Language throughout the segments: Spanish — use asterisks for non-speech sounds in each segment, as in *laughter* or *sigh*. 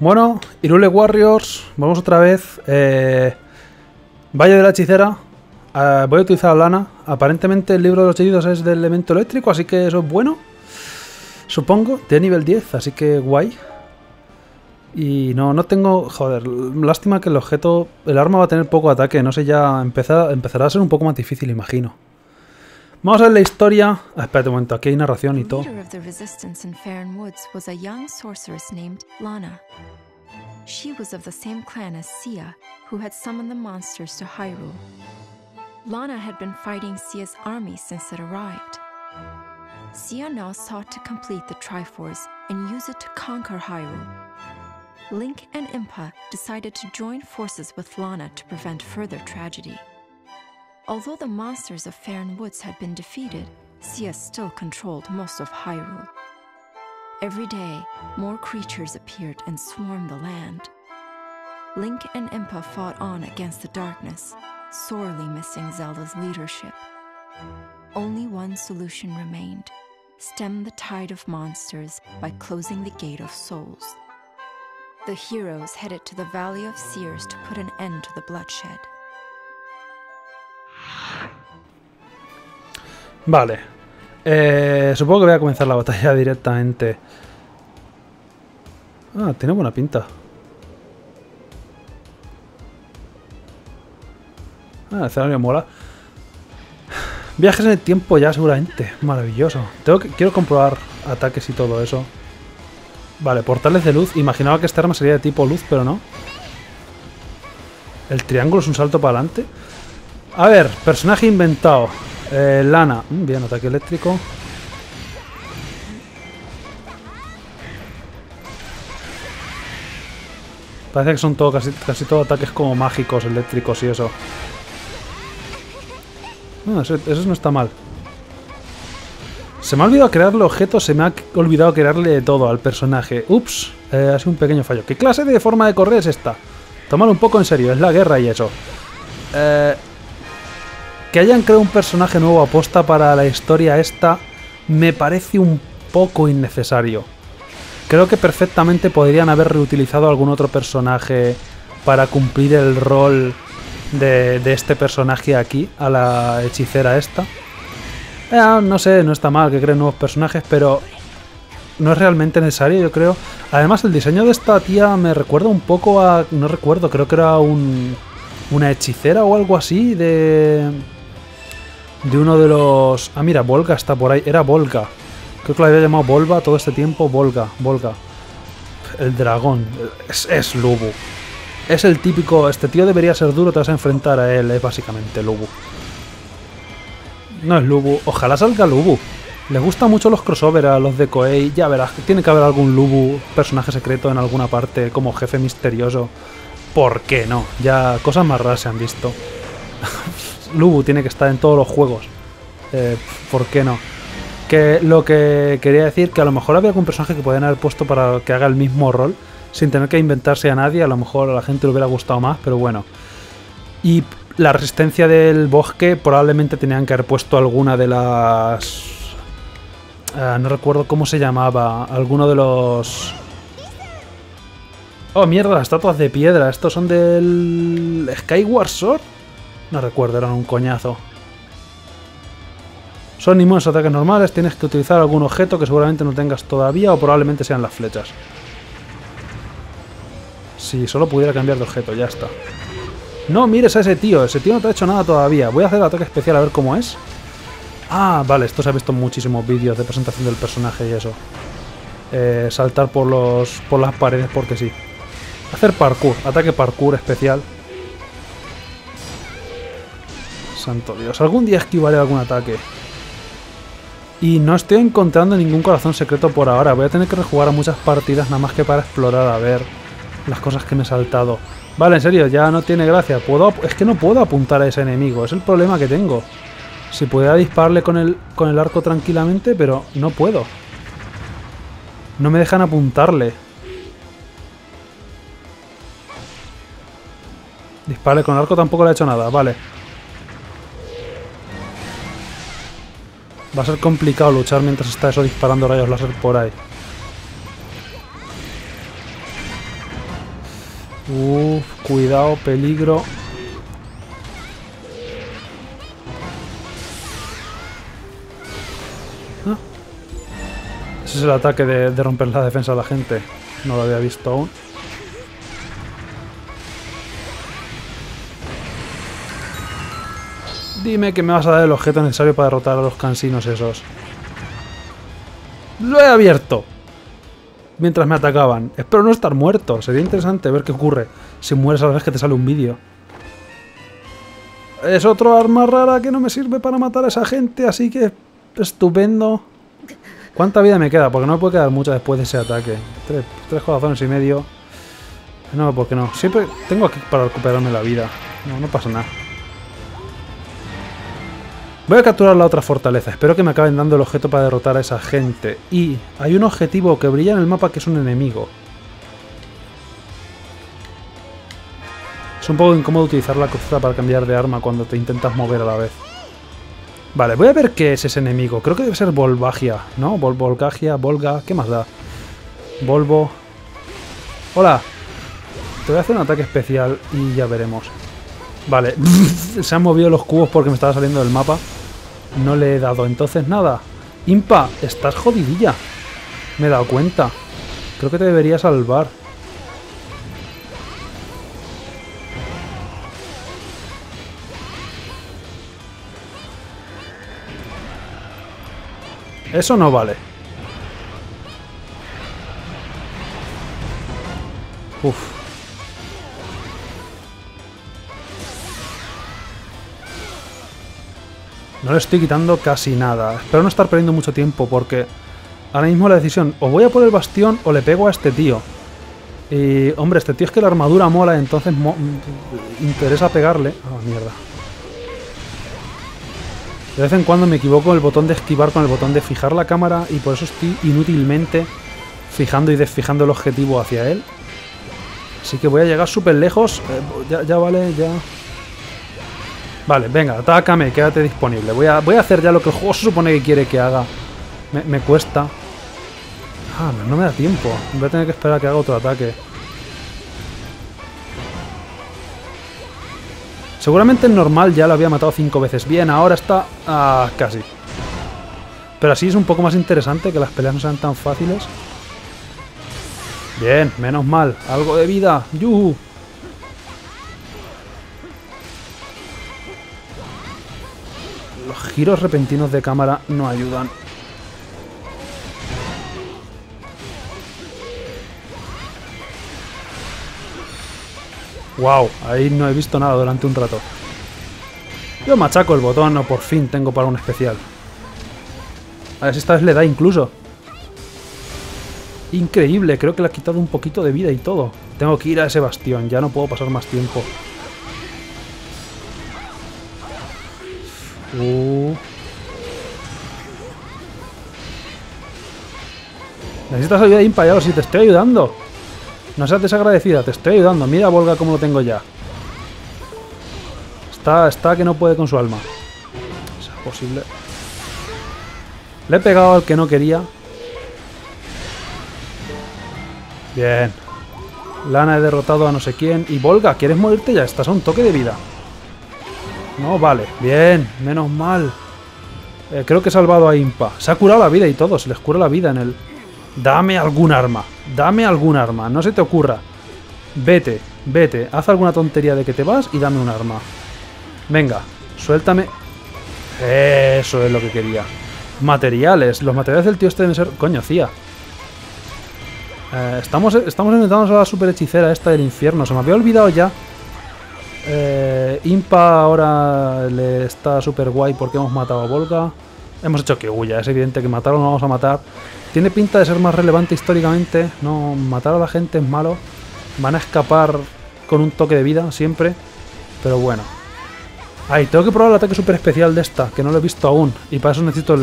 Bueno, Irule Warriors, vamos otra vez. Eh, Valle de la Hechicera. Eh, voy a utilizar Lana. Aparentemente el libro de los hechizos es del elemento eléctrico, así que eso es bueno. Supongo, de nivel 10, así que guay. Y no, no tengo... Joder, lástima que el objeto... El arma va a tener poco ataque, no sé ya... Empezar, empezará a ser un poco más difícil, imagino. Vamos a ver la historia... Ah, espérate un momento, aquí hay narración y todo. of the resistance in Farron Woods was a young sorceress named Lana. She was of the same clan as Sia, who had summoned the monsters to Hyrule. Lana had been fighting Sia's army since it arrived. Sia now sought to complete the Triforce and use it to conquer Hyrule. Link and Impa decided to join forces with Lana to prevent further tragedy. Although the monsters of Farron Woods had been defeated, Sia still controlled most of Hyrule. Every day, more creatures appeared and swarmed the land. Link and Impa fought on against the darkness, sorely missing Zelda's leadership. Only one solution remained stem the tide of monsters by closing the Gate of Souls. The heroes headed to the Valley of Seers to put an end to the bloodshed. Vale. Eh, supongo que voy a comenzar la batalla *laughs* directamente. Ah, tiene buena pinta. Ah, el mola. Viajes en el tiempo ya seguramente. Maravilloso. Quiero comprobar ataques y todo eso. Vale, portales de luz. Imaginaba que esta arma sería de tipo luz, pero no. El triángulo es un salto para adelante. A ver, personaje inventado. Eh, Lana. Mm, bien, ataque eléctrico. Parece que son todo, casi, casi todo ataques como mágicos, eléctricos y eso. Ah, eso, eso no está mal. Se me ha olvidado crearle objetos, se me ha olvidado crearle todo al personaje. Ups, eh, ha sido un pequeño fallo. ¿Qué clase de forma de correr es esta? Tómalo un poco en serio, es la guerra y eso. Eh, que hayan creado un personaje nuevo aposta para la historia esta me parece un poco innecesario. Creo que perfectamente podrían haber reutilizado algún otro personaje para cumplir el rol de, este personaje aquí, a la hechicera esta. Eh, no sé, no está mal que creen nuevos personajes, pero no es realmente necesario, yo creo. Además, el diseño de esta tía me recuerda un poco a... No recuerdo, creo que era un, una hechicera o algo así de... De uno de los... Ah, mira, Volga está por ahí. Era Volga. Creo que la había llamado Volva todo este tiempo. Volga, Volga. El dragón. Es, es Lubu. Es el típico... Este tío debería ser duro, te vas a enfrentar a él. Es básicamente Lubu. No es Lubu. Ojalá salga Lubu. Les gustan mucho los crossover a los de Koei. Ya verás, tiene que haber algún Lubu, personaje secreto en alguna parte, como jefe misterioso. ¿Por qué no? Ya cosas más raras se han visto. *laughs* Lubu tiene que estar en todos los juegos. Eh, ¿Por qué no? Que lo que quería decir, que a lo mejor había algún personaje que podían haber puesto para que haga el mismo rol, sin tener que inventarse a nadie. A lo mejor a la gente le hubiera gustado más, pero bueno. Y la resistencia del bosque probablemente tenían que haber puesto alguna de las... Uh, no recuerdo cómo se llamaba. Alguno de los... Oh, mierda, las estatuas de piedra. ¿Estos son del... Skyward Sword? No recuerdo, eran un coñazo. Son inmunes a ataques normales, tienes que utilizar algún objeto que seguramente no tengas todavía o probablemente sean las flechas. Si solo pudiera cambiar de objeto, ya está. No mires a ese tío, ese tío no te ha hecho nada todavía. Voy a hacer el ataque especial a ver cómo es. Ah, vale, esto se ha visto en muchísimos vídeos de presentación del personaje y eso. Eh, saltar por, los, por las paredes porque sí. Hacer parkour, ataque parkour especial. Santo Dios, algún día esquivaré algún ataque. Y no estoy encontrando ningún corazón secreto por ahora. Voy a tener que rejugar a muchas partidas nada más que para explorar a ver las cosas que me he saltado. Vale, en serio, ya no tiene gracia. Puedo, es que no puedo apuntar a ese enemigo. Es el problema que tengo. Si pudiera dispararle con el, con el arco tranquilamente, pero no puedo. No me dejan apuntarle. Dispararle con el arco tampoco le ha hecho nada. Vale. Va a ser complicado luchar mientras está eso disparando rayos láser por ahí. Uf, cuidado, peligro. Ah. Ese es el ataque de, de romper la defensa de la gente. No lo había visto aún. Dime que me vas a dar el objeto necesario para derrotar a los cansinos esos. ¡Lo he abierto! Mientras me atacaban. Espero no estar muerto. Sería interesante ver qué ocurre si mueres a la vez que te sale un vídeo. Es otro arma rara que no me sirve para matar a esa gente, así que estupendo. ¿Cuánta vida me queda? Porque no me puede quedar mucha después de ese ataque. Tres, tres corazones y medio. No, porque no. Siempre tengo aquí para recuperarme la vida. No, no pasa nada. Voy a capturar la otra fortaleza. Espero que me acaben dando el objeto para derrotar a esa gente. Y hay un objetivo que brilla en el mapa que es un enemigo. Es un poco incómodo utilizar la costura para cambiar de arma cuando te intentas mover a la vez. Vale, voy a ver qué es ese enemigo. Creo que debe ser Volvagia, ¿no? Vol Volgagia, Volga, ¿qué más da? Volvo. Hola. Te voy a hacer un ataque especial y ya veremos. Vale, *laughs* se han movido los cubos porque me estaba saliendo del mapa. No le he dado, entonces nada. Impa, estás jodidilla. Me he dado cuenta. Creo que te debería salvar. Eso no vale. Uf. No le estoy quitando casi nada. Espero no estar perdiendo mucho tiempo porque ahora mismo la decisión o voy a por el bastión o le pego a este tío. Y, hombre, este tío es que la armadura mola, entonces mo interesa pegarle. Ah, mierda. De vez en cuando me equivoco el botón de esquivar con el botón de fijar la cámara y por eso estoy inútilmente fijando y desfijando el objetivo hacia él. Así que voy a llegar súper lejos. Eh, ya, ya vale, ya... Vale, venga, atácame, quédate disponible. Voy a, voy a hacer ya lo que el juego se supone que quiere que haga. Me, cuesta. Ah, no me da tiempo. Voy a tener que esperar a que haga otro ataque. Seguramente en normal ya lo había matado cinco veces. Bien, ahora está... Ah, casi. Pero así es un poco más interesante, que las peleas no sean tan fáciles. Bien, menos mal. Algo de vida. ¡Yuhu! Giros repentinos de cámara no ayudan. Wow, ahí no he visto nada durante un rato. Yo machaco el botón o por fin tengo para un especial. A ver si esta vez le da incluso. Increíble, creo que le ha quitado un poquito de vida y todo. Tengo que ir a ese bastión, ya no puedo pasar más tiempo. Uh. Necesitas ayuda impayado si te estoy ayudando. No seas desagradecida, te estoy ayudando. Mira Volga como lo tengo ya. Está, está que no puede con su alma. Es posible. Le he pegado al que no quería. Bien. Lana he derrotado a no sé quién. Y Volga, ¿quieres morirte ya? Estás a un toque de vida. No, vale. Bien, menos mal. Eh, creo que he salvado a Impa. Se ha curado la vida y todo. Se les cura la vida en el... Dame algún arma. Dame algún arma. No se te ocurra. Vete, vete. Haz alguna tontería de que te vas y dame un arma. Venga, suéltame. Eso es lo que quería. Materiales. Los materiales del tío este deben ser... Coño, Cía. Eh, estamos, estamos enfrentándonos a la super hechicera esta del infierno. Se me había olvidado ya. Eh, Impa ahora le está súper guay porque hemos matado a Volga. Hemos hecho que huya. Es evidente que matarlo no vamos a matar. Tiene pinta de ser más relevante históricamente. No, matar a la gente es malo. Van a escapar con un toque de vida siempre. Pero bueno. Ay, tengo que probar el ataque super especial de esta, que no lo he visto aún. Y para eso necesito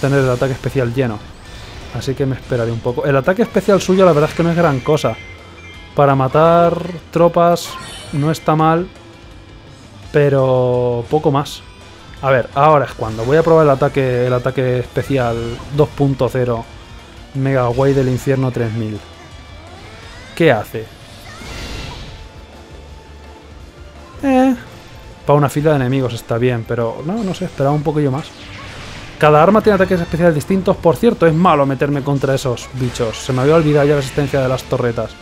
tener el ataque especial lleno. Así que me esperaré un poco. El ataque especial suyo la verdad es que no es gran cosa. Para matar tropas no está mal. Pero poco más. A ver, ahora es cuando voy a probar el ataque, el ataque especial 2.0 Mega Way del Infierno 3000. ¿Qué hace? Eh, para una fila de enemigos está bien, pero no, no sé, esperaba un poquillo más. Cada arma tiene ataques especiales distintos. Por cierto, es malo meterme contra esos bichos. Se me había olvidado ya la existencia de las torretas.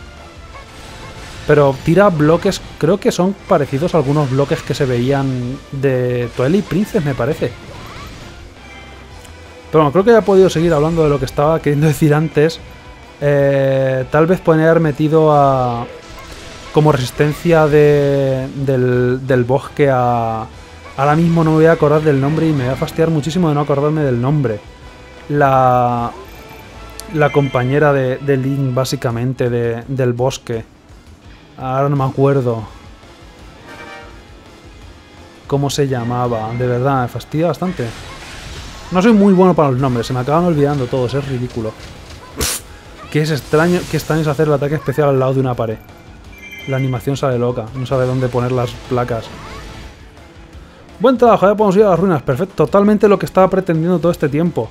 Pero tira bloques, creo que son parecidos a algunos bloques que se veían de Twilight Princess, me parece. Pero bueno, creo que ya he podido seguir hablando de lo que estaba queriendo *laughs* decir antes. Eh, tal vez pueden haber metido a... Como resistencia de, del, del bosque a... Ahora mismo no me voy a acordar del nombre y me va a fastidiar muchísimo de no acordarme del nombre. La... La compañera de, Link, básicamente, de, del bosque. Ahora no me acuerdo. ¿Cómo se llamaba? De verdad, me fastidia bastante. No soy muy bueno para los nombres, se me acaban olvidando todos, es ridículo. Que es extraño, que extraño es hacer el ataque especial al lado de una pared. La animación sale loca, no sabe dónde poner las placas. Buen trabajo, ya podemos ir a las ruinas, perfecto, totalmente lo que estaba pretendiendo todo este tiempo.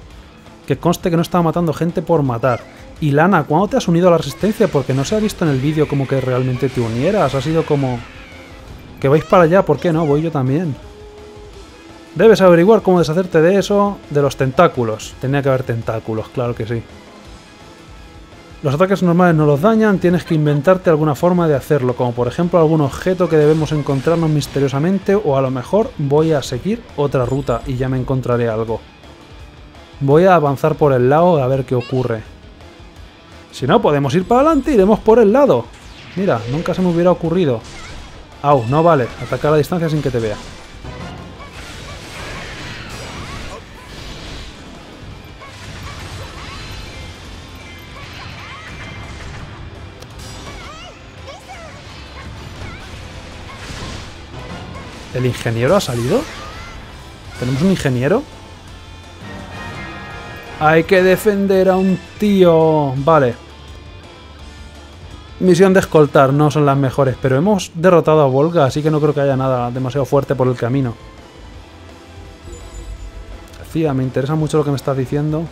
Que conste que no estaba matando gente por matar. Y Lana, ¿cuándo te has unido a la resistencia? Porque no se ha visto en el vídeo como que realmente te unieras, ha sido como... Que vais para allá, ¿por qué no? Voy yo también. Debes averiguar cómo deshacerte de eso, de los tentáculos. Tenía que haber tentáculos, claro que sí. Los ataques normales no los dañan, tienes que inventarte alguna forma de hacerlo, como por ejemplo algún objeto que debemos encontrarnos misteriosamente o a lo mejor voy a seguir otra ruta y ya me encontraré algo. Voy a avanzar por el lado a ver qué ocurre. Si no, podemos ir para adelante iremos por el lado. Mira, nunca se me hubiera ocurrido. Au, no vale, atacar a distancia sin que te vea. ¿El ingeniero ha salido? ¿Tenemos un ingeniero? Hay que defender a un tío. Vale. Misión de escoltar, no son las mejores, pero hemos derrotado a Volga, así que no creo que haya nada demasiado fuerte por el camino. Cia, me interesa mucho lo que me estás diciendo.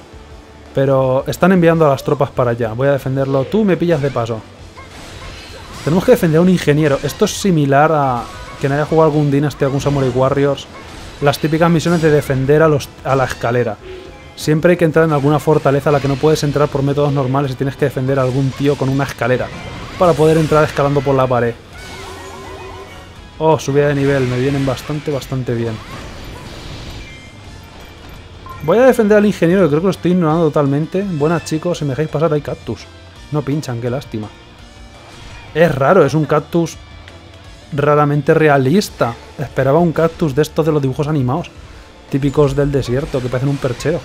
Pero están enviando a las tropas para allá. Voy a defenderlo. Tú me pillas de paso. Tenemos que defender a un ingeniero. Esto es similar a quien haya jugado algún Dynasty, algún Samurai Warriors. Las típicas misiones de defender a, los, a la escalera. Siempre hay que entrar en alguna fortaleza a la que no puedes entrar por métodos normales y tienes que defender a algún tío con una escalera. Para poder entrar escalando por la pared. Oh, subida de nivel. Me vienen bastante, bastante bien. Voy a defender al ingeniero, que creo que lo estoy ignorando totalmente. Buenas chicos, si me dejáis pasar hay cactus. No pinchan, qué lástima. Es raro, es un cactus raramente realista. Esperaba un cactus de estos de los dibujos animados. Típicos del desierto, que parecen un perchero.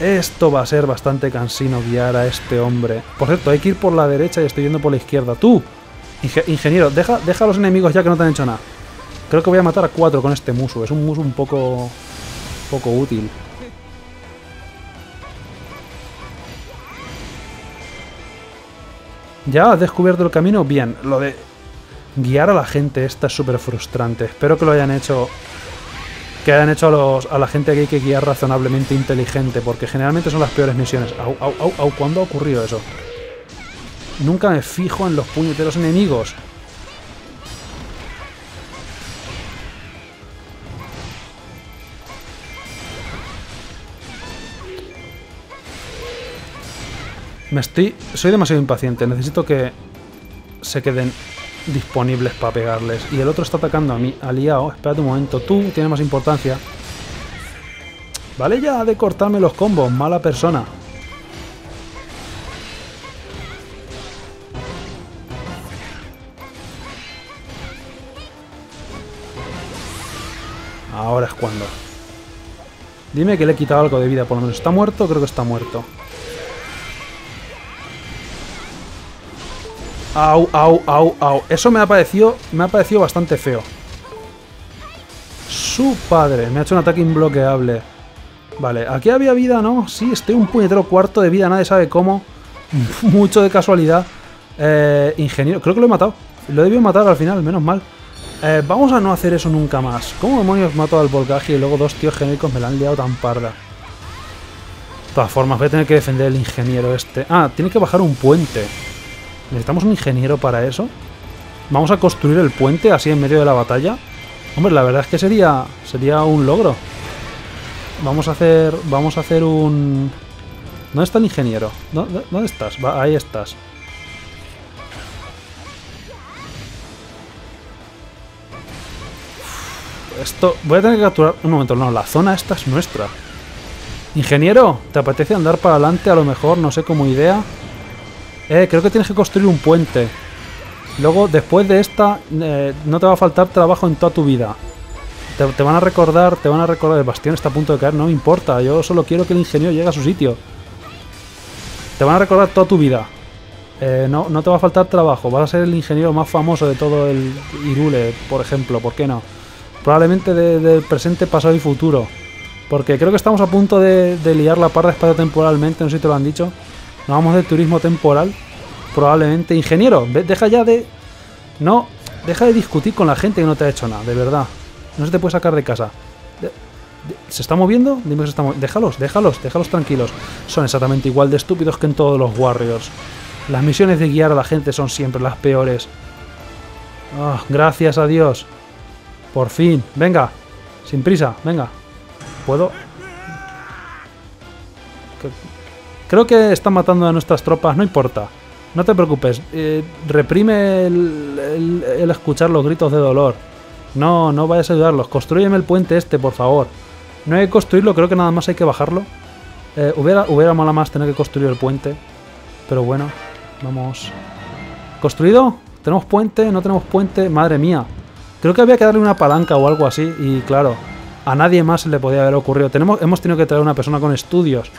Esto va a ser bastante cansino guiar a este hombre. Por cierto, hay que ir por la derecha y estoy yendo por la izquierda. ¡Tú! ingeniero, deja, deja a los enemigos ya que no te han hecho nada. Creo que voy a matar a cuatro con este muso. Es un muso un poco... poco útil. ¿Ya has descubierto el camino? Bien. Lo de guiar a la gente esta es súper frustrante. Espero que lo hayan hecho... Que hayan hecho a, la gente que hay que guiar razonablemente inteligente, porque generalmente son las peores misiones. Au, au, au, au. ¿Cuándo ha ocurrido eso? Nunca me fijo en los puñeteros enemigos. Me estoy... Soy demasiado impaciente. Necesito que se queden disponibles para pegarles. Y el otro está atacando a mi aliado. Espérate un momento. Tú tienes más importancia. Vale ya de cortarme los combos. Mala persona. Ahora es cuando. Dime que le he quitado algo de vida. Por lo menos está muerto. Creo que está muerto. Au, au, au, au. Eso me ha parecido, me ha parecido bastante feo. Su padre. Me ha hecho un ataque imbloqueable. Vale, aquí había vida, ¿no? Sí, estoy un puñetero cuarto de vida, nadie sabe cómo. *laughs* Mucho de casualidad. Eh, ingeniero, creo que lo he matado. Lo he debido matar al final, menos mal. Eh, vamos a no hacer eso nunca más. ¿Cómo demonios mato al volcaje y luego dos tíos genéricos me la han liado tan parda? De todas formas, voy a tener que defender el ingeniero este. Ah, tiene que bajar un puente. Necesitamos un ingeniero para eso. Vamos a construir el puente así en medio de la batalla. Hombre, la verdad es que sería sería un logro. Vamos a hacer vamos a hacer un ¿Dónde está el ingeniero? ¿Dónde, estás? Ahí estás. Esto... Voy a tener que capturar... Un momento, no, la zona esta es nuestra. Ingeniero, ¿te apetece andar para adelante a lo mejor? No sé, como idea. Eh, creo que tienes que construir un puente. Luego, después de esta, eh, no te va a faltar trabajo en toda tu vida. Te, van a recordar, te van a recordar, el bastión está a punto de caer, no me importa. Yo solo quiero que el ingeniero llegue a su sitio. Te van a recordar toda tu vida. Eh, no, no te va a faltar trabajo. Vas a ser el ingeniero más famoso de todo el Irule, por ejemplo. ¿Por qué no? Probablemente del de presente, pasado y futuro. Porque creo que estamos a punto de, liar la parda espacio-temporalmente. No sé si te lo han dicho. Nos vamos de turismo temporal. Probablemente. Ingeniero, deja ya de... No, deja de discutir con la gente que no te ha hecho nada, de verdad. No se te puede sacar de casa. ¿Se está moviendo? Dime que se está moviendo. Déjalos, déjalos, déjalos tranquilos. Son exactamente igual de estúpidos que en todos los Warriors. Las misiones de guiar a la gente son siempre las peores. Oh, gracias a Dios. Por fin. Venga. Sin prisa. Venga. ¿Puedo? Creo que están matando a nuestras tropas. No importa. No te preocupes. Eh, reprime el, escuchar los gritos de dolor. No, no vayas a ayudarlos. Construyeme el puente este, por favor. No hay que construirlo. Creo que nada más hay que bajarlo. Eh, hubiera, hubiera mola más tener que construir el puente. Pero bueno. Vamos. ¿Construido? ¿Tenemos puente? ¿No tenemos puente? Madre mía. Creo que había que darle una palanca o algo así. Y claro, a nadie más se le podía haber ocurrido. Tenemos, hemos tenido que traer una persona con estudios.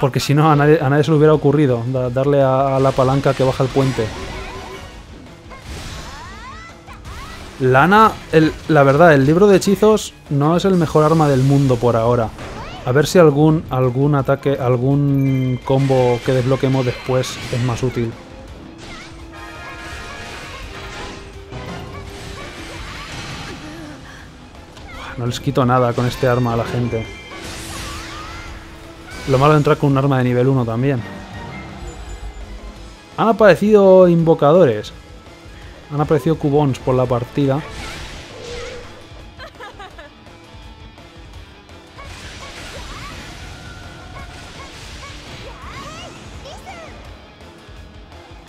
Porque si no, a nadie, a nadie se le hubiera ocurrido da, darle a, la palanca que baja el puente. Lana, la verdad, el libro de hechizos no es el mejor arma del mundo por ahora. A ver si algún, algún ataque, algún combo que desbloqueemos después es más útil. No les quito nada con este arma a la gente. Lo malo de entrar con un arma de nivel 1 también. Han aparecido invocadores. Han aparecido cubons por la partida.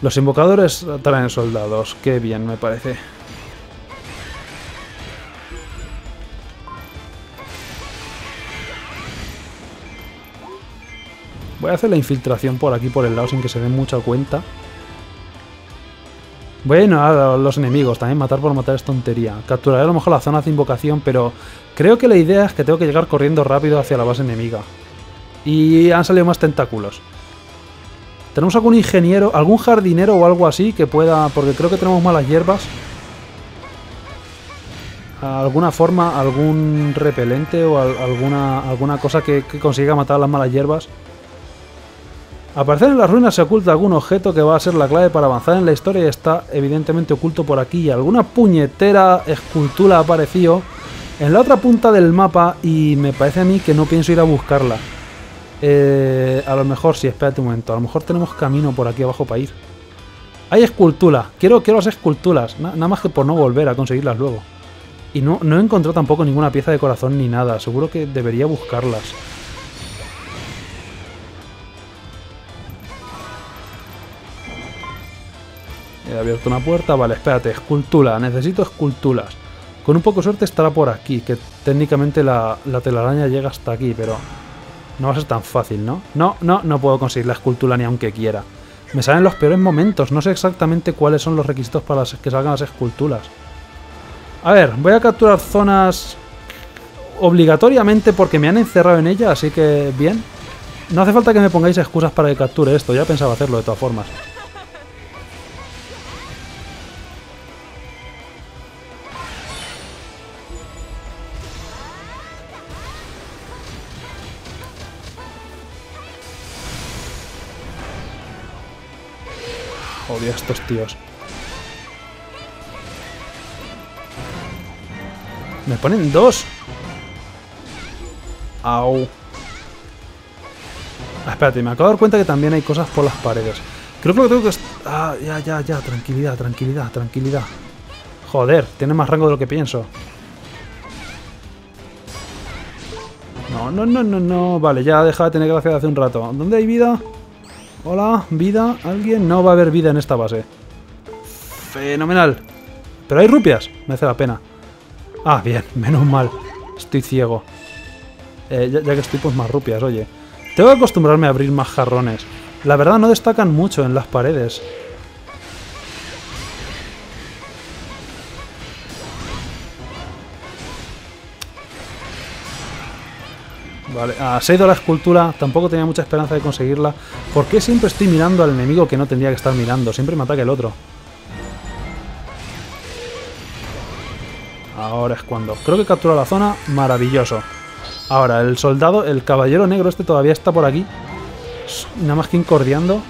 Los invocadores traen soldados. Qué bien me parece. Voy a hacer la infiltración por aquí, por el lado, sin que se den mucha cuenta. Voy a los enemigos, también matar por matar es tontería. Capturaré a lo mejor las zonas de invocación, pero creo que la idea es que tengo que llegar corriendo rápido hacia la base enemiga. Y han salido más tentáculos. ¿Tenemos algún ingeniero, algún jardinero o algo así que pueda...? Porque creo que tenemos malas hierbas. ¿Alguna forma, algún repelente o alguna, alguna cosa que, que consiga matar las malas hierbas? Aparecer en las ruinas se oculta algún objeto que va a ser la clave para avanzar en la historia y está evidentemente oculto por aquí. Alguna puñetera escultura ha aparecido en la otra punta del mapa y me parece a mí que no pienso ir a buscarla. Eh, a lo mejor sí, espérate un momento. A lo mejor tenemos camino por aquí abajo para ir. Hay escultura. Quiero, quiero las esculturas. Na, nada más que por no volver a conseguirlas luego. Y no, no he encontrado tampoco ninguna pieza de corazón ni nada. Seguro que debería buscarlas. He abierto una puerta. Vale, espérate. Escultura. Necesito esculturas. Con un poco de suerte estará por aquí. Que técnicamente la, la telaraña llega hasta aquí, pero... No va a ser tan fácil, ¿no? No, no, no puedo conseguir la escultura ni aunque quiera. Me salen los peores momentos. No sé exactamente cuáles son los requisitos para que salgan las esculturas. A ver, voy a capturar zonas obligatoriamente porque me han encerrado en ella, así que bien. No hace falta que me pongáis excusas para que capture esto. Ya pensaba hacerlo de todas formas. Estos tíos. Me ponen dos. Au. Ah, espérate, me acabo de dar cuenta que también hay cosas por las paredes. Creo que lo tengo que... Ah, ya, ya, ya. Tranquilidad, tranquilidad, tranquilidad. Joder, tiene más rango de lo que pienso. No, no, no, no, no. Vale, ya deja de tener gracia de hace un rato. ¿Dónde hay vida? Hola, vida. ¿Alguien? No va a haber vida en esta base. Fenomenal. Pero hay rupias. Merece la pena. Ah, bien. *laughs* Menos mal. Estoy ciego. Eh, ya, ya que estoy, pues más rupias, oye. Tengo que acostumbrarme a abrir más jarrones. La verdad no destacan mucho en las paredes. Vale, se ha ido la escultura, tampoco tenía mucha esperanza de conseguirla. ¿Por qué siempre estoy mirando al enemigo que no tendría que estar mirando? Siempre me ataca el otro. Ahora es cuando. Creo que captura la zona, maravilloso. Ahora, el soldado, el caballero negro este todavía está por aquí. Nada más que incordiando.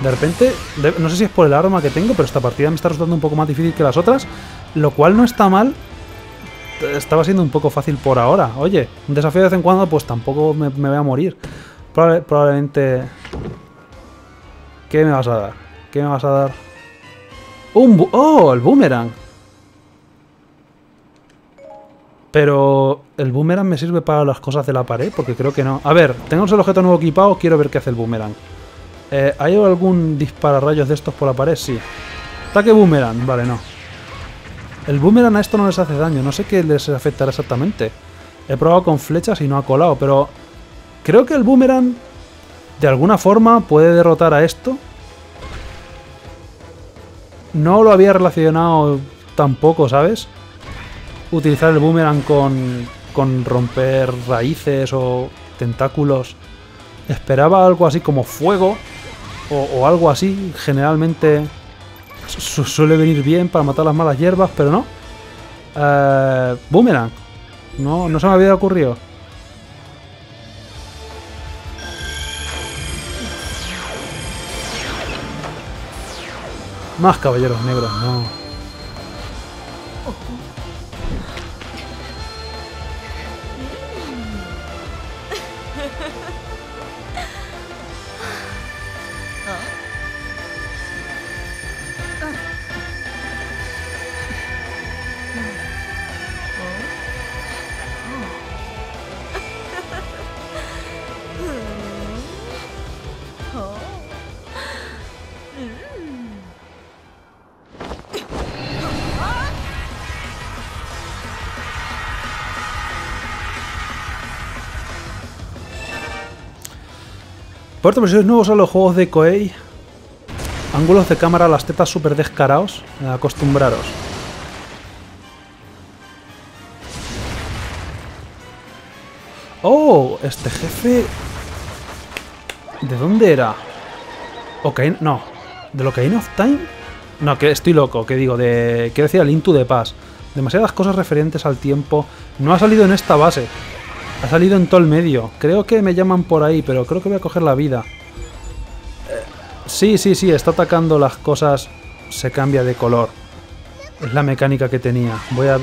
De repente, no sé si es por el arma que tengo, pero esta partida me está resultando un poco más difícil que las otras. Lo cual no está mal. Estaba siendo un poco fácil por ahora. Oye, un desafío de vez en cuando, pues tampoco me, voy a morir. Probable- probablemente... ¿Qué me vas a dar? ¿Qué me vas a dar? Un ¡Oh! El boomerang. Pero el boomerang me sirve para las cosas de la pared, porque creo que no. A ver, tenemos el objeto nuevo equipado, quiero ver qué hace el boomerang. Eh, ¿Hay algún dispararrayos de estos por la pared? Sí. Ataque boomerang, vale, no. El boomerang a esto no les hace daño, no sé qué les afectará exactamente. He probado con flechas y no ha colado, pero creo que el boomerang de alguna forma puede derrotar a esto. No lo había relacionado tampoco, ¿sabes? utilizar el boomerang con, con romper raíces o tentáculos. Esperaba algo así como fuego o, o algo así. Generalmente su- suele venir bien para matar las malas hierbas, pero no. Eh, boomerang. No, no se me había ocurrido. Más caballeros negros, no. Puerto versiones nuevos a los juegos de Koei. Ángulos de cámara, las tetas súper descarados. Acostumbraros. Oh, este jefe... ¿De dónde era? Ocarina... No. ¿De Ocarina of Time? No, que estoy loco, que digo, de... Quiero decir, al Into de Paz. Demasiadas cosas referentes al tiempo. No ha salido en esta base. Ha salido en todo el medio. Creo que me llaman por ahí, pero creo que voy a coger la vida. Eh, sí, sí, sí, está atacando las cosas. Se cambia de color. Es la mecánica que tenía. Voy a,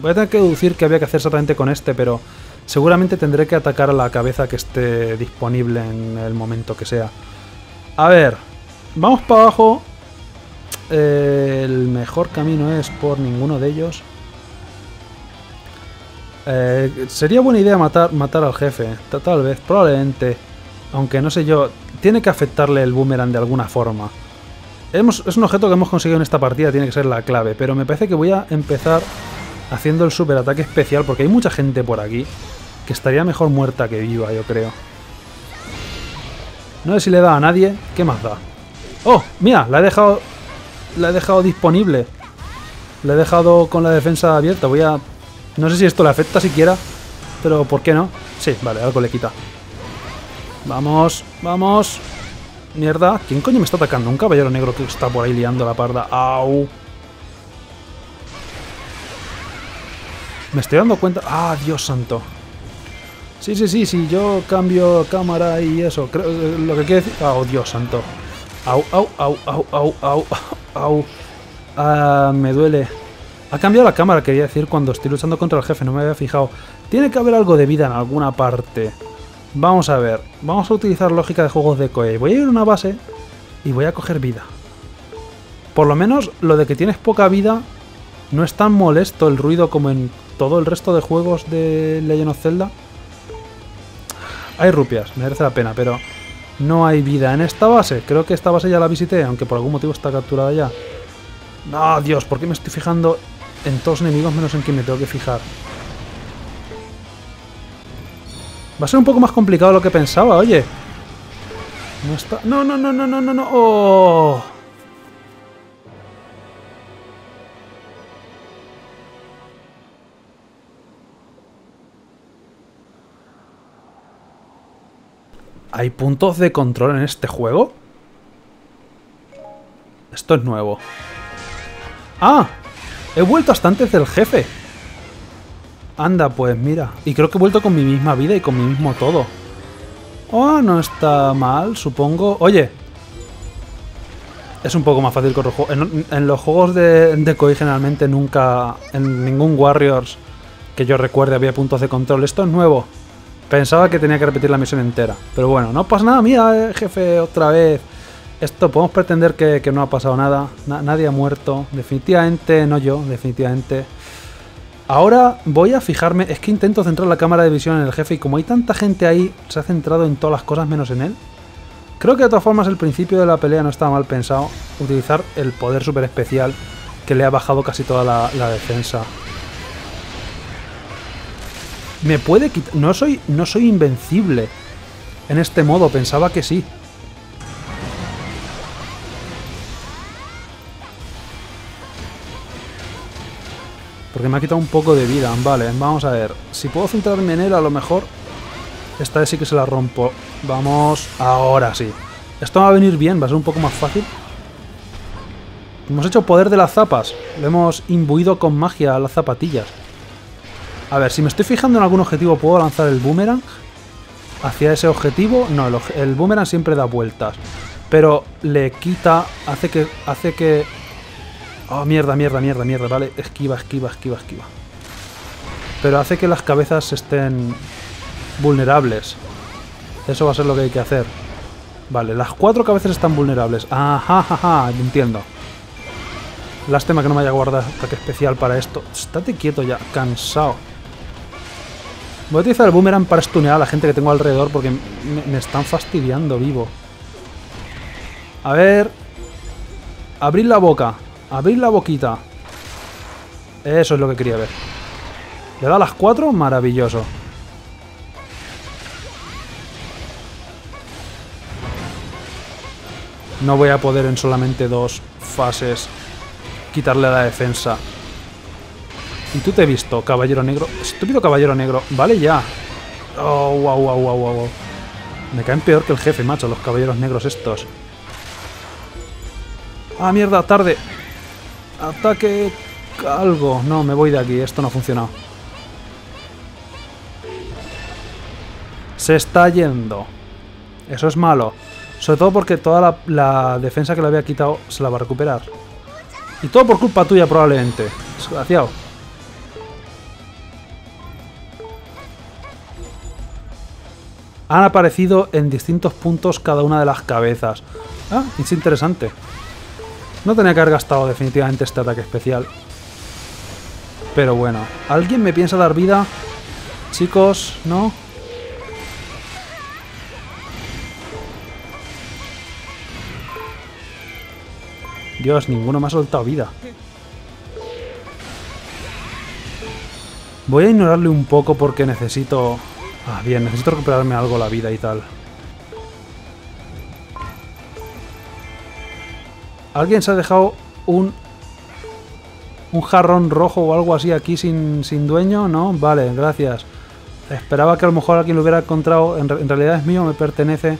voy a tener que deducir que había que hacer exactamente con este, pero seguramente tendré que atacar a la cabeza que esté disponible en el momento que sea. A ver, vamos para abajo. Eh, el mejor camino es por ninguno de ellos. Eh, sería buena idea matar, matar al jefe. ta- Tal vez, probablemente. Aunque no sé yo. Tiene que afectarle el boomerang de alguna forma. Es un objeto que hemos conseguido en esta partida, tiene que ser la clave. Pero me parece que voy a empezar haciendo el super ataque especial. Porque hay mucha gente por aquí que estaría mejor muerta que viva, yo creo. No sé si le da a nadie. ¿Qué más da? ¡Oh! Mira, la he dejado. La he dejado disponible. La he dejado con la defensa abierta. Voy a. No sé si esto le afecta siquiera. Pero ¿por qué no? Sí, vale, algo le quita. Vamos, vamos. Mierda. ¿Quién coño me está atacando? Un caballero negro que está por ahí liando la parda. ¡Au! Me estoy dando cuenta. ¡Ah, Dios santo! Sí, sí, sí, sí, yo cambio cámara y eso. Eh, lo que quiere decir. ¡Oh, Dios santo! ¡Au, au, au, au, au, au, au! Ah, me duele. Ha cambiado la cámara, quería decir, cuando estoy luchando contra el jefe, no me había fijado. Tiene que haber algo de vida en alguna parte. Vamos a ver. Vamos a utilizar lógica de juegos de Koei. Voy a ir a una base Y voy a coger vida. Por lo menos lo de que tienes poca vida no es tan molesto el ruido como en todo el resto de juegos de Legend of Zelda. Hay rupias, merece la pena, pero no hay vida en esta base. Creo que esta base ya la visité, aunque por algún motivo está capturada ya. No, Dios, ¿por qué me estoy fijando en todos enemigos menos en quien me tengo que fijar? Va a ser un poco más complicado de lo que pensaba, oye. No está... No, no, no, no, no, no, no. Oh. ¿Hay puntos de control en este juego? Esto es nuevo. ¡Ah! He vuelto hasta antes del jefe. Anda, pues mira. Y creo que he vuelto con mi misma vida y con mi mismo todo. Oh, no está mal, supongo. Oye. Es un poco más fácil que los juegos. En, los juegos de, de Koi generalmente nunca... En ningún Warriors que yo recuerde había puntos de control. Esto es nuevo. Pensaba que tenía que repetir la misión entera. Pero bueno, no pasa nada. Mira, eh, jefe, otra vez. Esto podemos pretender que, no ha pasado nada. nadie ha muerto. Definitivamente no yo, definitivamente. Ahora voy a fijarme. Es que intento centrar la cámara de visión en el jefe y como hay tanta gente ahí, se ha centrado en todas las cosas menos en él. Creo que de todas formas el principio de la pelea no estaba mal pensado. Utilizar el poder super especial que le ha bajado casi toda la defensa. Me puede quitar... No soy, no soy invencible. En este modo, pensaba que sí. Porque me ha quitado un poco de vida. Vale, vamos a ver. Si puedo centrarme en él, a lo mejor... Esta vez sí que se la rompo. Vamos... Ahora sí. Esto va a venir bien, va a ser un poco más fácil. Hemos hecho poder de las zapas. Le hemos imbuido con magia a las zapatillas. A ver, si me estoy fijando en algún objetivo, ¿puedo lanzar el boomerang? Hacia ese objetivo. No, el, boomerang siempre da vueltas. Pero le quita, hace que... Hace que... Oh, mierda, mierda, mierda, mierda, vale. Esquiva, esquiva, esquiva, esquiva. Pero hace que las cabezas estén vulnerables. Eso va a ser lo que hay que hacer. Vale, las cuatro cabezas están vulnerables. Ajá, ajá, entiendo. Lástima que no me haya guardado ataque especial para esto. Estate quieto ya, cansado. Voy a utilizar el boomerang para stunear a la gente que tengo alrededor porque me, están fastidiando vivo. A ver... Abrir la boca. Abrir la boquita. Eso es lo que quería ver. ¿Le da las cuatro? Maravilloso. No voy a poder en solamente dos fases quitarle la defensa. Y tú te he visto, caballero negro. Estúpido caballero negro. Vale ya. Oh, wow, wow, wow, wow. Me caen peor que el jefe, macho, los caballeros negros estos. Ah, mierda, tarde. Ataque algo. No, me voy de aquí. Esto no ha funcionado. Se está yendo. Eso es malo. Sobre todo porque toda la, la defensa que le había quitado se la va a recuperar. Y todo por culpa tuya probablemente. Desgraciado. han aparecido en distintos puntos cada una de las cabezas. Ah, es interesante. No tenía que haber gastado definitivamente este ataque especial. Pero bueno, ¿alguien me piensa dar vida? Chicos, ¿no? Dios, ninguno me ha soltado vida. Voy a ignorarle un poco porque necesito Ah, bien, necesito recuperarme algo la vida y tal. ¿Alguien se ha dejado un... Un jarrón rojo o algo así aquí sin, sin dueño? ¿No? Vale, gracias. Esperaba que a lo mejor alguien lo hubiera encontrado. En, realidad es mío, me pertenece.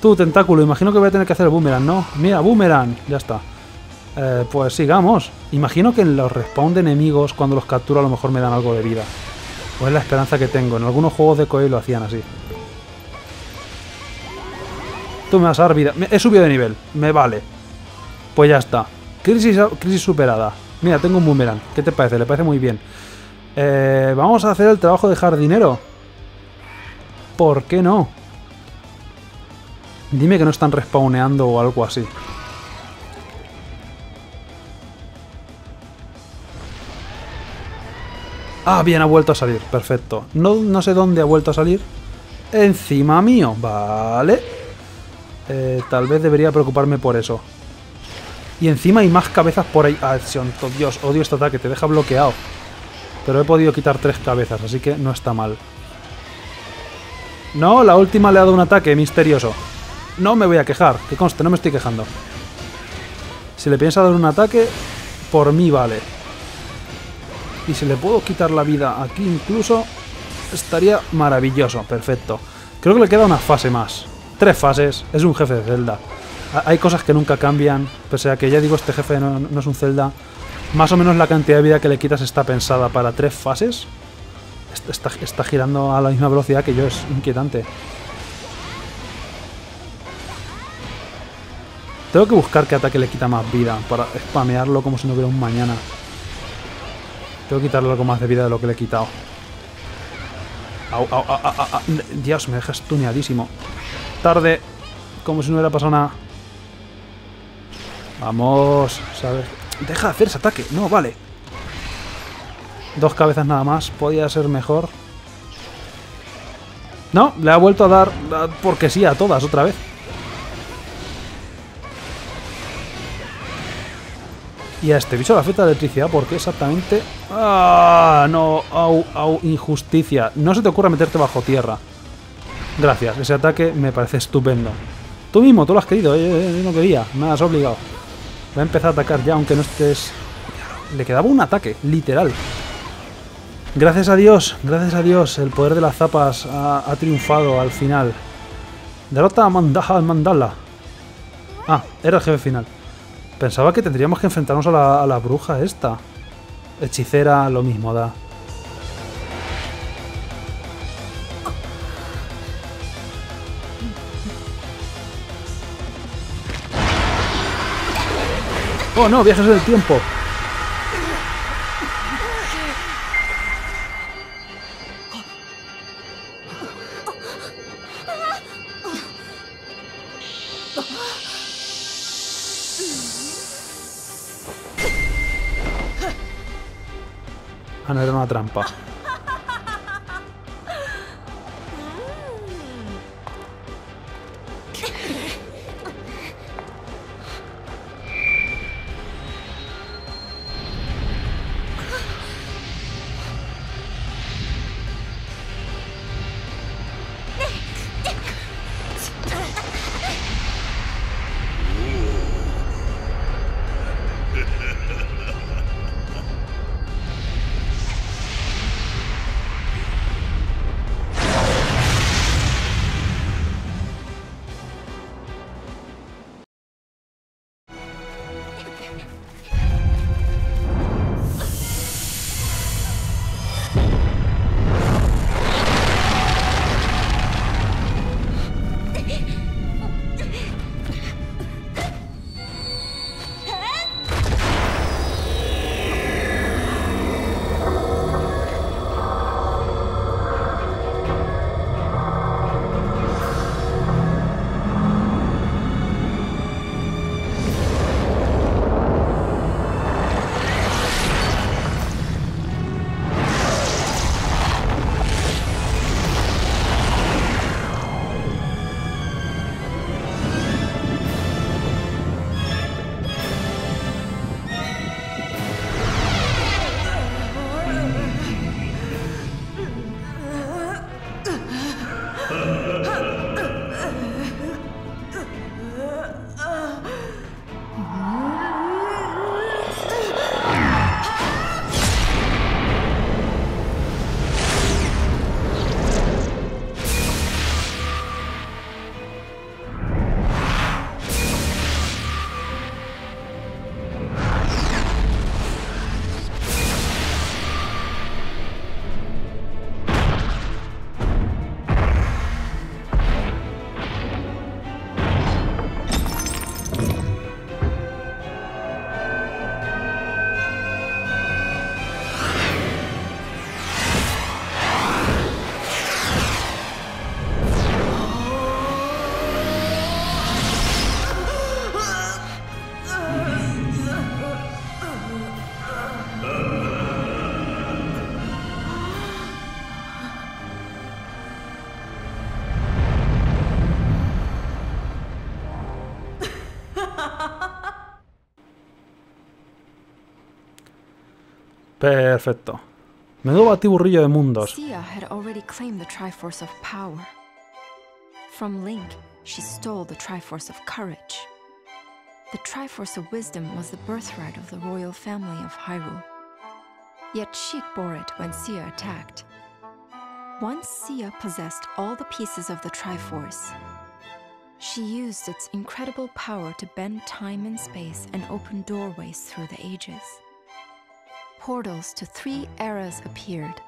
Tú, tentáculo, imagino que voy a tener que hacer el boomerang, ¿no? Mira, boomerang. Ya está. Eh, pues sigamos. Imagino que en los respawn de enemigos, cuando los capturo, a lo mejor me dan algo de vida. O es la esperanza que tengo. En algunos juegos de Koei lo hacían así. Tú me vas a dar vida. he subido de nivel. Me vale. Pues ya está. Crisis, crisis superada. Mira, tengo un boomerang. ¿Qué te parece? Le parece muy bien. Eh, vamos a hacer el trabajo de jardinero. ¿Por qué no? Dime que no están respawneando o algo así. Ah, bien, ha vuelto a salir. Perfecto. No, no sé dónde ha vuelto a salir. Encima mío. Vale. Eh, tal vez debería preocuparme por eso. Y encima hay más cabezas por ahí. Ah, Dios, odio este ataque. Te deja bloqueado. Pero he podido quitar tres cabezas, así que no está mal. No, la última le ha dado un ataque misterioso. No me voy a quejar, que conste, no me estoy quejando. Si le piensa dar un ataque, por mí vale. Y si le puedo quitar la vida aquí incluso, estaría maravilloso, perfecto. Creo que le queda una fase más. Tres fases, es un jefe de Zelda. Hay cosas que nunca cambian, pese a que ya digo, este jefe no, es un Zelda. Más o menos la cantidad de vida que le quitas está pensada para tres fases. Está, girando a la misma velocidad que yo, es inquietante. Tengo que buscar qué ataque le quita más vida para spamearlo como si no hubiera un mañana. Tengo que quitarle algo más de vida de lo que le he quitado. Dios, me dejas tuneadísimo. Tarde, como si no hubiera pasado nada. Vamos, ¿sabes? Deja de hacer ese ataque. No, vale. Dos cabezas nada más. Podía ser mejor. No, le ha vuelto a dar porque sí a todas otra vez. Y a este bicho le afecta electricidad porque exactamente... ¡Ah! No, au, au, injusticia. No se te ocurra meterte bajo tierra. Gracias, ese ataque me parece estupendo. Tú mismo, tú lo has querido, eh, yo no quería, me has obligado. Voy a empezar a atacar ya, aunque no estés... Le quedaba un ataque, literal. Gracias a Dios, gracias a Dios, el poder de las zapas ha, triunfado al final. Derrota a Mandaja Mandala. Ah, era el jefe final. Pensaba que tendríamos que enfrentarnos a la bruja esta. Hechicera, lo mismo da. ¡Oh no! ¡Viajes del tiempo! Ah, no, era una trampa. Perfecto. Menudo batiburrillo de mundos. Sia had already claimed the Triforce of Power. From Link, she stole the Triforce of Courage. The Triforce of Wisdom was the birthright of the royal family of Hyrule. Yet Sheik bore it when Sia attacked. Once Sia possessed all the pieces of the Triforce, she used its incredible power to bend time and space and open doorways through the ages. Portals to three eras appeared.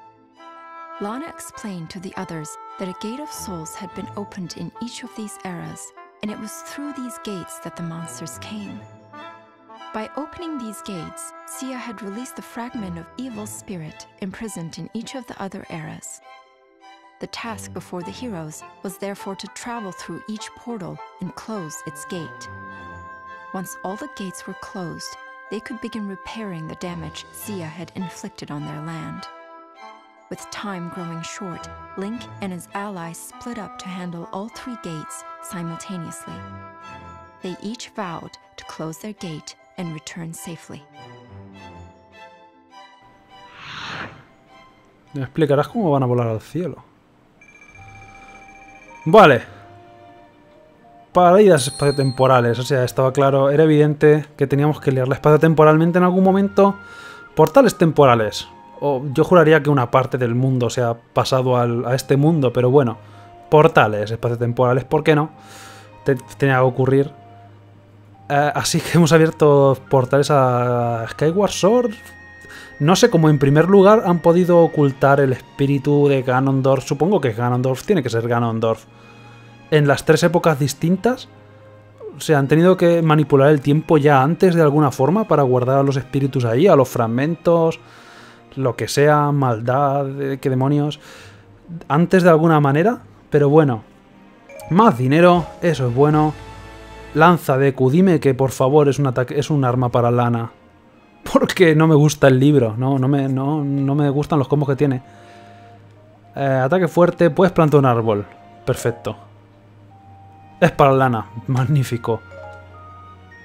Lana explained to the others that a gate of souls had been opened in each of these eras, and it was through these gates that the monsters came. By opening these gates, Sia had released the fragment of evil spirit imprisoned in each of the other eras. The task before the heroes was therefore to travel through each portal and close its gate. Once all the gates were closed, they could begin repairing the damage Zia had inflicted on their land. With time growing short, Link and his allies split up to handle all three gates simultaneously. They each vowed to close their gate and return safely. ¿Me explicarás cómo van a volar al cielo? Vale. Paradas espaciotemporales. O sea, estaba claro, era evidente que teníamos que liarla espaciotemporalmente en algún momento. Portales temporales. O yo juraría que una parte del mundo se ha pasado a este mundo, pero bueno. Portales espaciotemporales, ¿por qué no? Te- tenía que ocurrir. Eh, así que hemos abierto portales a Skyward Sword. No sé cómo en primer lugar han podido ocultar el espíritu de Ganondorf. Supongo que Ganondorf tiene que ser Ganondorf. En las tres épocas distintas. O sea, han tenido que manipular el tiempo ya antes de alguna forma para guardar a los espíritus ahí, a los fragmentos, lo que sea, maldad, eh, qué demonios. Antes de alguna manera, pero bueno. Más dinero, eso es bueno. Lanza de Q, dime que por favor es un ataque, es un arma para Lana. *laughs* Porque no me gusta el libro, no, no, me, no, no me gustan los combos que tiene. Eh, ataque fuerte, puedes plantar un árbol. Perfecto. Es Lana, magnífico.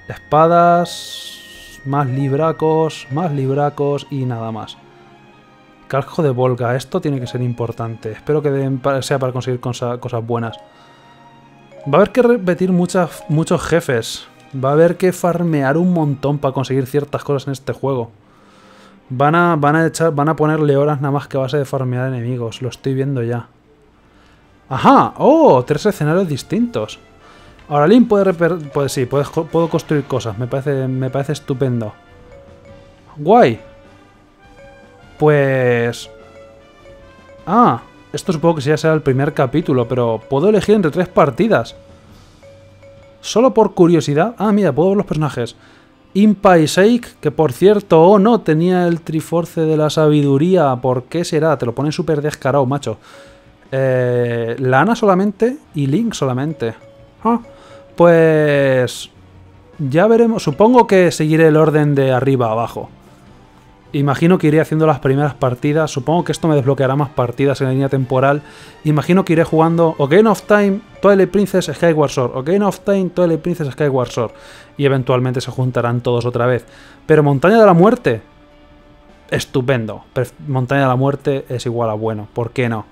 Espadas, más libracos, más libracos y nada más. Caljo de Volga, esto tiene que ser importante. Espero que sea para conseguir cosa- cosas buenas. Va a haber que repetir muchas, muchos jefes. Va a haber que farmear un montón para conseguir ciertas cosas en este juego. Van a, van a echar, van a ponerle horas nada más que base de farmear enemigos. Lo estoy viendo ya. ¡Ajá! ¡Oh! Tres escenarios distintos. Ahora Link puede reper- Pues sí, puedo construir cosas. Me parece, me parece estupendo. Guay. Pues... Ah, esto supongo que ya será el primer capítulo, pero puedo elegir entre tres partidas. Solo por curiosidad. Ah, mira, puedo ver los personajes. Impa y Sheik, que por cierto, oh no, tenía el Triforce de la Sabiduría. ¿Por qué será? Te lo ponen súper descarado, macho. Eh, Lana solamente y Link solamente. Ah, pues... Ya veremos. Supongo que seguiré el orden de arriba a abajo. Imagino que iré haciendo las primeras partidas. Supongo que esto me desbloqueará más partidas en la línea temporal. Imagino que iré jugando Ocarina of Time, Twilight Princess, Skyward Sword. Ocarina of Time, Twilight Princess, Skyward Sword. Y eventualmente se juntarán todos otra vez. Pero Montaña de la Muerte. Estupendo. Montaña de la Muerte es igual a bueno. ¿Por qué no?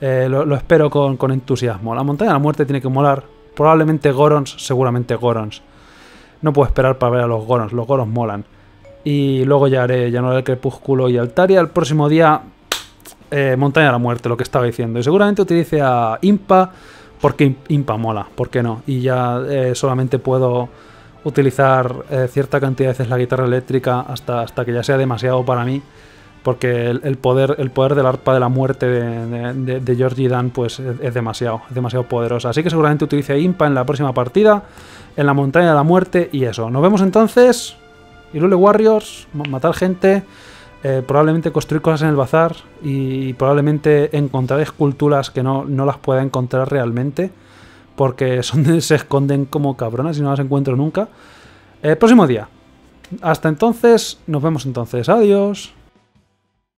Eh, lo, espero con entusiasmo. La Montaña de la Muerte tiene que molar. Probablemente Gorons, seguramente Gorons. No puedo esperar para ver a los Gorons. Los Gorons molan. Y luego ya haré Llanura del Crepúsculo y Altaria. El próximo día, eh, Montaña de la Muerte, lo que estaba diciendo. Y seguramente utilice a Impa, porque Im- Impa mola, ¿por qué no? Y ya eh, solamente puedo utilizar eh, cierta cantidad de veces la guitarra eléctrica hasta, hasta que ya sea demasiado para mí. Porque el, poder, el poder del arpa de la muerte de, de, de- Georgie Dan pues, es, demasiado, es demasiado poderosa. Así que seguramente utilice Impa en la próxima partida, en la montaña de la muerte y eso. Nos vemos entonces. Irule Warriors, ma- matar gente, eh, probablemente construir cosas en el bazar y probablemente encontrar esculturas que no, no las pueda encontrar realmente porque son, se esconden como cabronas y no las encuentro nunca. El próximo día. Hasta entonces, nos vemos entonces. Adiós.